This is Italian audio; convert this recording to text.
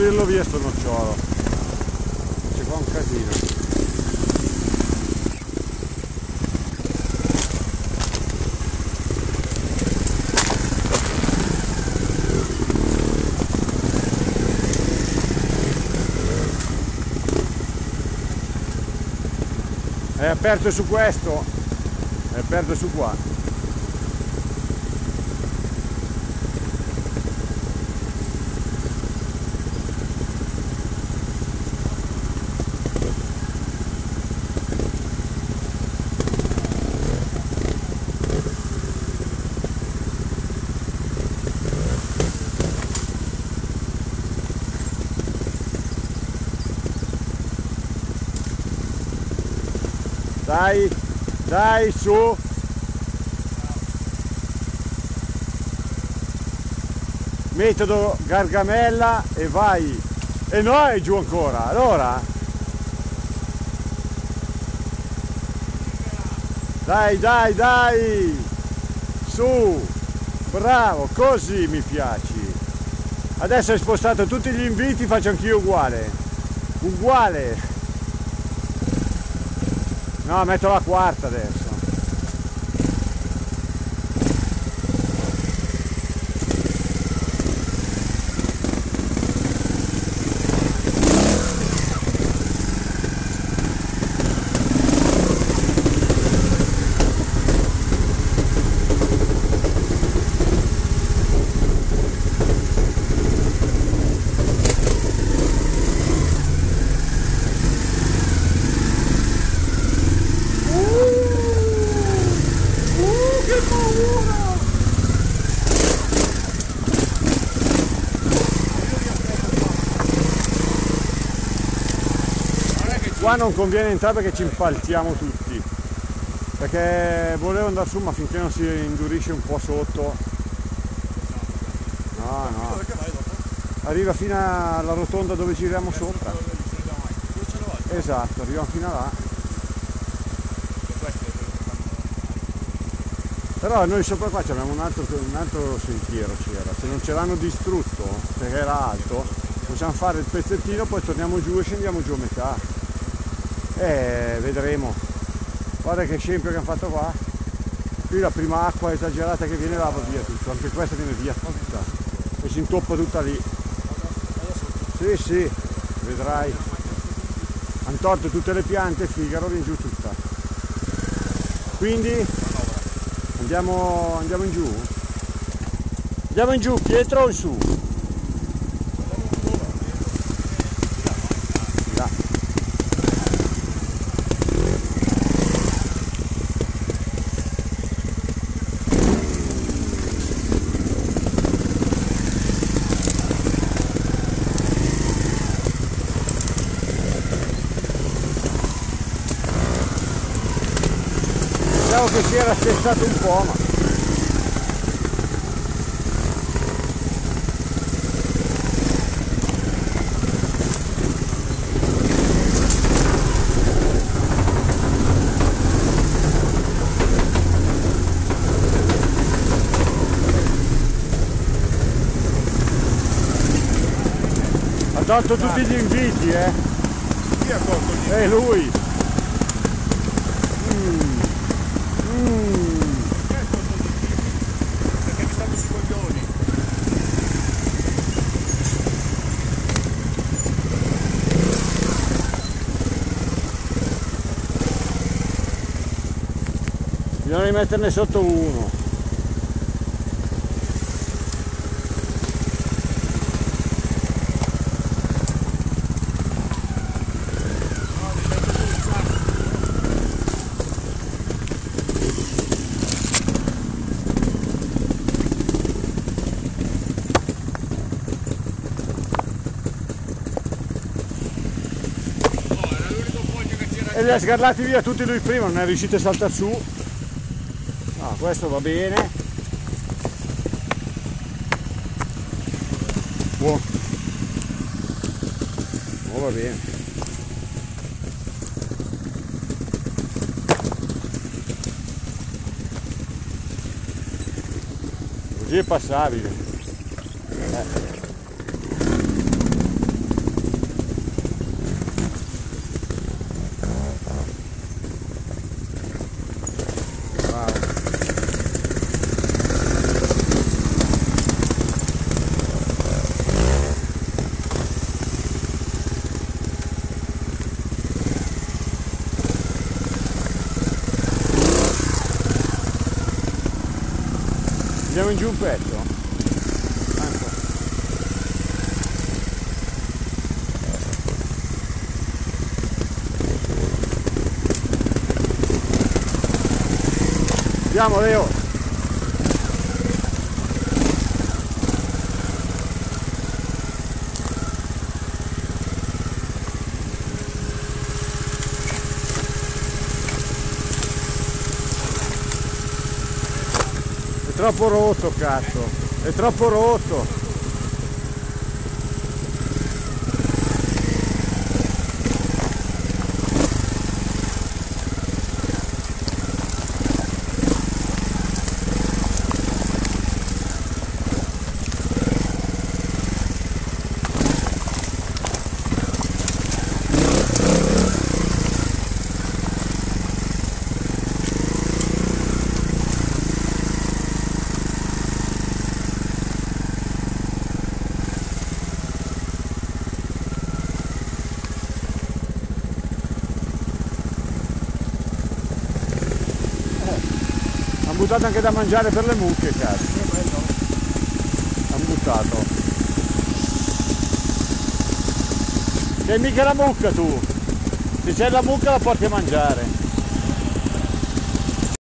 pulirlo via sto nocciolo. C'è qua un casino. È aperto su questo, è aperto su qua. Dai, dai, su. Metodo Gargamella e vai. E no, è giù ancora. Allora. Dai, dai, dai. Su. Bravo, così mi piaci. Adesso hai spostato tutti gli inviti, faccio anch'io uguale. Uguale. No, metto la quarta adesso. Qua non conviene entrare perché ci impalziamo tutti. Perché volevo andare su ma finché non si indurisce un po' sotto. No, no. Arriva fino alla rotonda dove giriamo sopra. Esatto, arriviamo fino a là. Però noi sopra qua abbiamo un altro, un altro sentiero c'era, se non ce l'hanno distrutto perché era alto, possiamo fare il pezzettino, poi torniamo giù e scendiamo giù a metà. Eh, vedremo. Guarda che scempio che hanno fatto qua. Qui la prima acqua esagerata che viene là va via tutto, anche questa viene via tutta. E si intoppa tutta lì. Sì, sì, vedrai. Hanno tolto tutte le piante, Figaro viene giù tutta. Quindi andiamo, andiamo in giù? Andiamo in giù, Pietro in su? Là. Pensavo che si era assestato un po', ma... Ha tolto tutti gli inviti, eh? Chi ha tolto gli È lui! Mm. Perché ha tolto gli inviti? Perché mi stanno sui coglioni. Bisogna rimetterne sotto uno. E li ha sgarlati via tutti lui prima, non è riuscito a saltare su. No, questo va bene. Buono. Oh, va bene. Così è passabile. Eh. Andiamo in giù un pezzo? Tanto. Andiamo Leo! È troppo rotto cazzo, è troppo rotto. Hanno buttato anche da mangiare per le mucche, cazzo. Hanno buttato. Sei mica la mucca tu. Se c'è la mucca la porti a mangiare.